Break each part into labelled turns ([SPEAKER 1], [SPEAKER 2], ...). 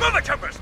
[SPEAKER 1] Move troopers!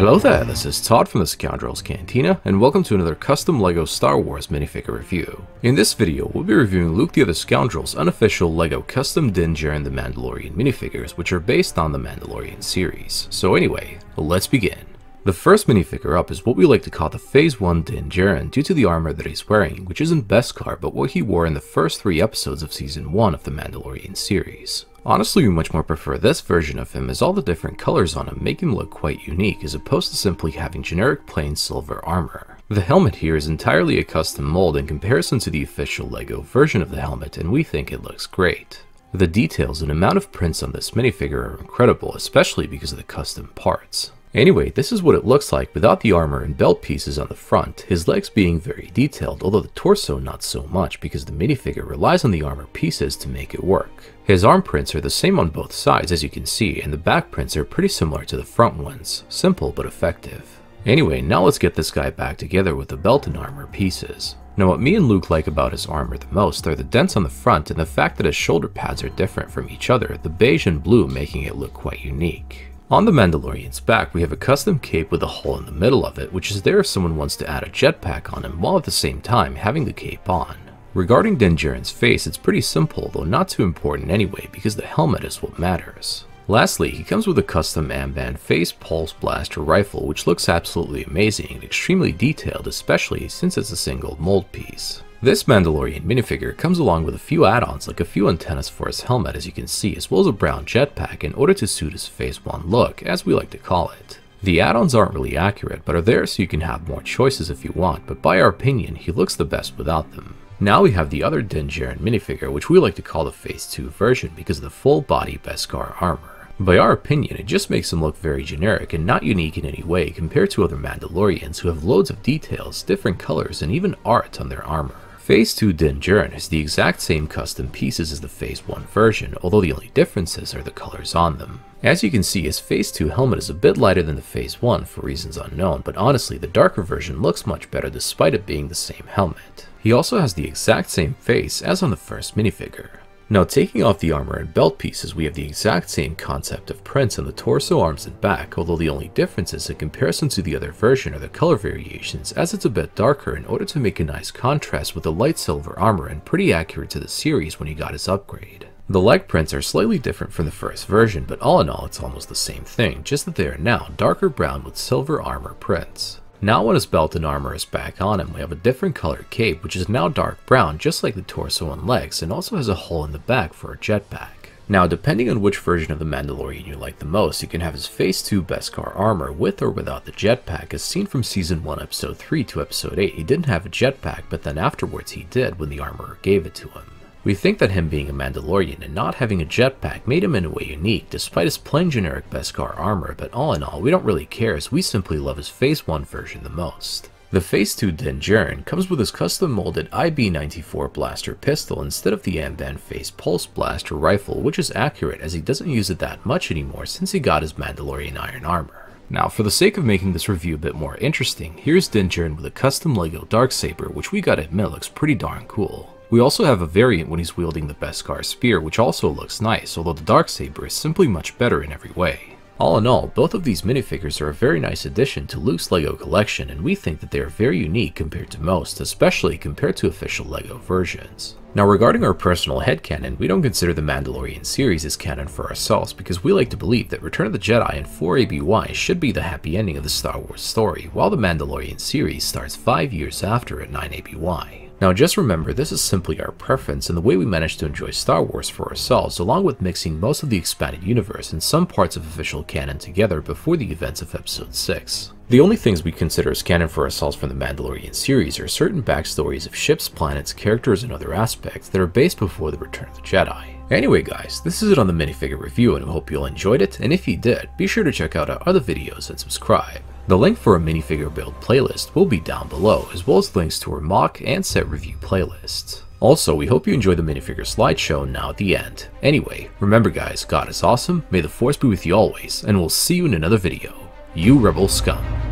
[SPEAKER 2] Hello there, this is Todd from the Scoundrels Cantina, and welcome to another custom LEGO Star Wars minifigure review. In this video, we'll be reviewing Luke the Other Scoundrels' unofficial LEGO custom Din Djarin the Mandalorian minifigures, which are based on the Mandalorian series. So anyway, let's begin. The first minifigure up is what we like to call the Phase 1 Din Djarin due to the armor that he's wearing, which isn't Beskar but what he wore in the first three episodes of Season 1 of the Mandalorian series. Honestly, we much more prefer this version of him as all the different colors on him make him look quite unique as opposed to simply having generic plain silver armor. The helmet here is entirely a custom mold in comparison to the official LEGO version of the helmet and we think it looks great. The details and amount of prints on this minifigure are incredible, especially because of the custom parts. Anyway, this is what it looks like without the armor and belt pieces on the front, his legs being very detailed, although the torso not so much because the minifigure relies on the armor pieces to make it work. His arm prints are the same on both sides as you can see, and the back prints are pretty similar to the front ones, simple but effective. Anyway, now let's get this guy back together with the belt and armor pieces. Now what me and Luke like about his armor the most are the dents on the front and the fact that his shoulder pads are different from each other, the beige and blue making it look quite unique. On the Mandalorian's back, we have a custom cape with a hole in the middle of it, which is there if someone wants to add a jetpack on him while at the same time having the cape on. Regarding Din Djarin's face, it's pretty simple, though not too important anyway, because the helmet is what matters. Lastly, he comes with a custom Amban Phase Pulse Blaster rifle, which looks absolutely amazing and extremely detailed, especially since it's a single mold piece. This Mandalorian minifigure comes along with a few add-ons like a few antennas for his helmet as you can see, as well as a brown jetpack in order to suit his Phase 1 look, as we like to call it. The add-ons aren't really accurate, but are there so you can have more choices if you want, but by our opinion, he looks the best without them. Now we have the other Din Djarin minifigure, which we like to call the Phase 2 version because of the full body Beskar armor. By our opinion, it just makes him look very generic and not unique in any way compared to other Mandalorians who have loads of details, different colors, and even art on their armor. Phase 2 Din Djarin has the exact same custom pieces as the Phase 1 version, although the only differences are the colors on them. As you can see, his Phase 2 helmet is a bit lighter than the Phase 1 for reasons unknown, but honestly, the darker version looks much better despite it being the same helmet. He also has the exact same face as on the first minifigure. Now taking off the armor and belt pieces, we have the exact same concept of prints on the torso, arms, and back, although the only differences in comparison to the other version are the color variations, as it's a bit darker in order to make a nice contrast with the light silver armor and pretty accurate to the series when he got his upgrade. The leg prints are slightly different from the first version, but all in all it's almost the same thing, just that they are now darker brown with silver armor prints. Now when his belt and armor is back on him, we have a different colored cape which is now dark brown just like the torso and legs and also has a hole in the back for a jetpack. Now depending on which version of the Mandalorian you like the most, you can have his Phase 2 Beskar armor with or without the jetpack as seen from Season 1 Episode 3 to Episode 8 he didn't have a jetpack but then afterwards he did when the armorer gave it to him. We think that him being a Mandalorian and not having a jetpack made him in a way unique, despite his plain generic Beskar armor, but all in all, we don't really care as we simply love his Phase 1 version the most. The Phase 2 Din Djarin comes with his custom molded IB-94 blaster pistol instead of the Amban Phase Pulse blaster rifle, which is accurate as he doesn't use it that much anymore since he got his Mandalorian iron armor. Now, for the sake of making this review a bit more interesting, here's Din Djarin with a custom LEGO Darksaber, which we got to admit looks pretty darn cool. We also have a variant when he's wielding the Beskar Spear, which also looks nice, although the Darksaber is simply much better in every way. All in all, both of these minifigures are a very nice addition to Luke's LEGO collection, and we think that they are very unique compared to most, especially compared to official LEGO versions. Now regarding our personal headcanon, we don't consider the Mandalorian series as canon for ourselves because we like to believe that Return of the Jedi and 4ABY should be the happy ending of the Star Wars story, while the Mandalorian series starts 5 years after at 9ABY. Now just remember, this is simply our preference and the way we manage to enjoy Star Wars for ourselves, along with mixing most of the expanded universe and some parts of official canon together before the events of Episode 6. The only things we consider as canon for ourselves from the Mandalorian series are certain backstories of ships, planets, characters, and other aspects that are based before the Return of the Jedi. Anyway guys, this is it on the minifigure review and I hope you all enjoyed it, and if you did, be sure to check out our other videos and subscribe. The link for a minifigure build playlist will be down below, as well as links to our MOC and set review playlists. Also, we hope you enjoy the minifigure slideshow now at the end. Anyway, remember guys, God is awesome, may the force be with you always, and we'll see you in another video. You rebel scum.